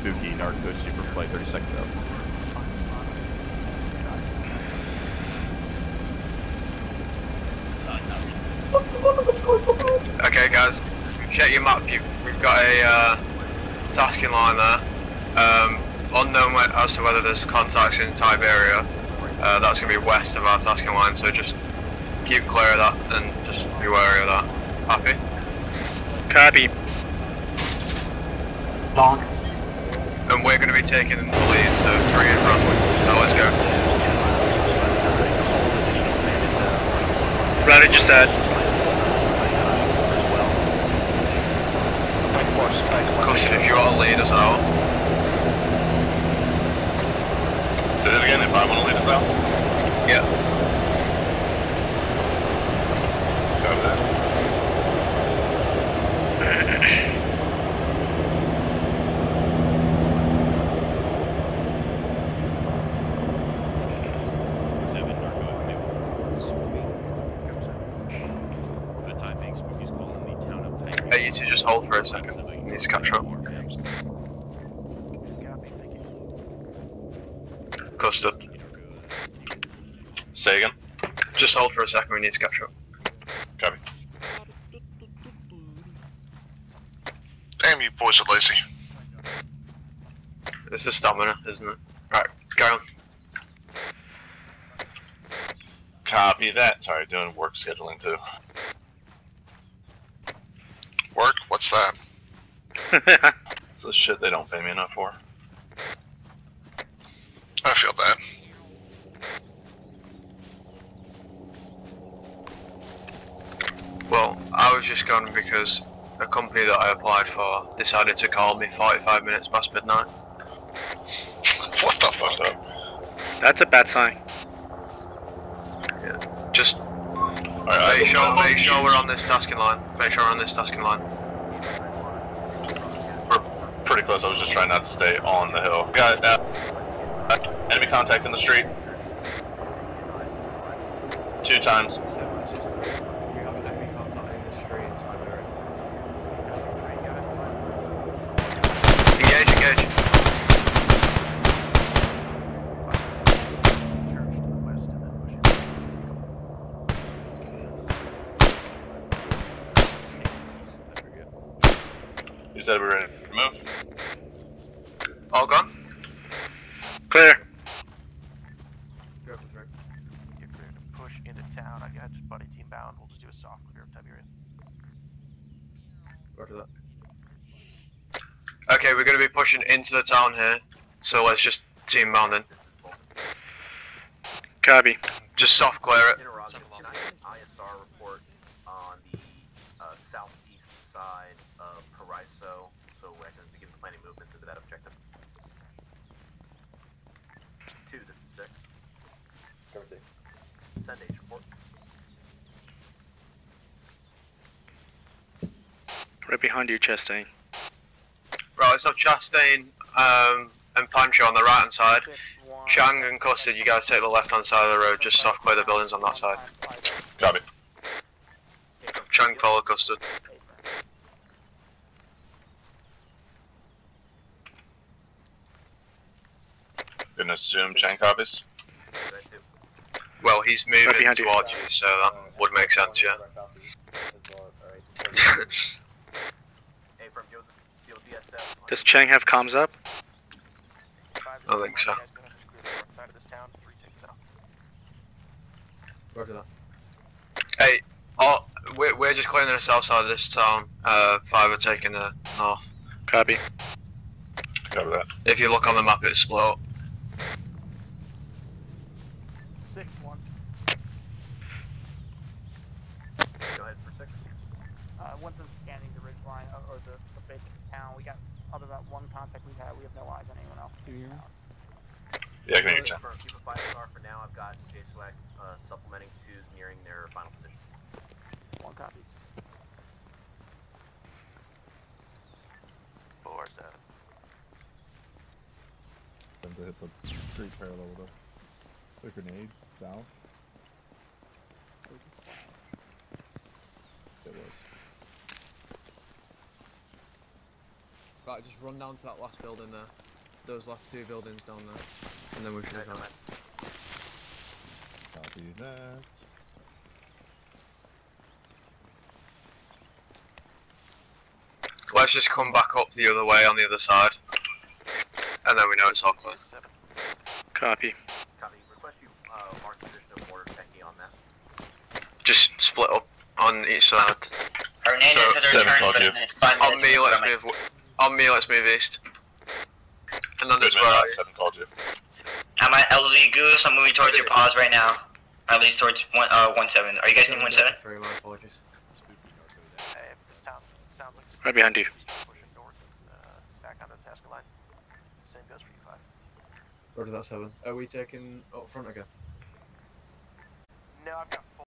Spooky, Narco, Superflight, 30 seconds out. Okay, guys, check your map. You've, we've got a uh, tasking line there. Um, unknown as to whether there's contacts in Tiberia. Uh, that's going to be west of our tasking line, so just keep clear of that and just be wary of that. Happy? Copy. Long. And we're going to be taking the lead, so three in front. So let's go. Roger just said. Cushion, if you want to lead us out. Say that again, if I want to lead us out? Yeah. Copy that. Seven Narco For the time being, Spooky's calling the town of Tiberia. Hey, you two just hold for a second. Need to capture up. Custard. Say again. Just hold for a second, we need to capture up. Copy. Damn you boys are lazy. This is stamina, isn't it? Right, go on. Copy that. Sorry, doing work scheduling too. Work? What's that? It's the shit they don't pay me enough for. I feel that. Well, I was just gone because a company that I applied for decided to call me 45 minutes past midnight. What the fuck? That's a bad sign. Just Alright, make sure, make sure we're on this tasking line. Make sure we're on this tasking line. We're pretty close. I was just trying not to stay on the hill. Got uh, uh, enemy contact in the street. Two times. Seven. We have an enemy contact in the street in Tiberia. Engage, engage. You said we were ready to move. All gone? Clear. Go for three. Get clear to push into town. I got buddy team bound. We'll just do a soft clear of Tiberias. Roger that. Okay, we're going to be pushing into the town here, so let's just team mounting. Copy. Just soft clear it. Interrogative, can I get an ISR report on the southeast side of Paraiso so I can begin planning movements into that objective? Two, this is six. Send H report. Right behind you, Chastain. Right, let's have Chastain um, and Pancho on the right hand side. Chang and Custard, you guys take the left hand side of the road, just soft clear the buildings on that side. Copy. Chang follow Custard. Gonna assume Chang copies. Well, he's moving behind you. towards you, so that would make sense, yeah. Hey, from Field, Field DSF. Does Chang have comms up? I think so. Side of this town, three ticks out. Roger that. Hey, oh, we're, we're just clearing the south side of this town. Uh, five are taking the north. Copy. Copy that. If you look on the map, it's split up. Six one. Go ahead for six. Uh, once I'm scanning the ridge line uh, or the, the base of the town, we got other than that one contact we've had, we have no eyes on anyone else. Yeah, I can hear you, Chang. For, keep a five star for now. I've got J-Swag uh, supplementing twos nearing their final position. One copy. To hit the street parallel with a, a grenade south. It was. Right, just run down to that last building there. Those last two buildings down there. And then we should Okay, have man. Copy that. Let's just come back up the other way on the other side. And then we know it's all clear. Copy. Copy. Request you uh, mark position of mortar techie on that. Just split up on each side. Hernandez So, has seven returned, but you. it's five On me, let's move. w- On me, let's move east. Hernandez, Goodman, where uh, seven called you. I'm at LZ Goose. I'm moving towards your pause right now. At least towards one, uh, one seven. Are you guys in one seven? Three, my apologies. Hey, this town sounds like Right behind you. pushing north and uh, back onto the tasking line. Same goes for you five. Roger that seven. Are we taking up front again? No, I've got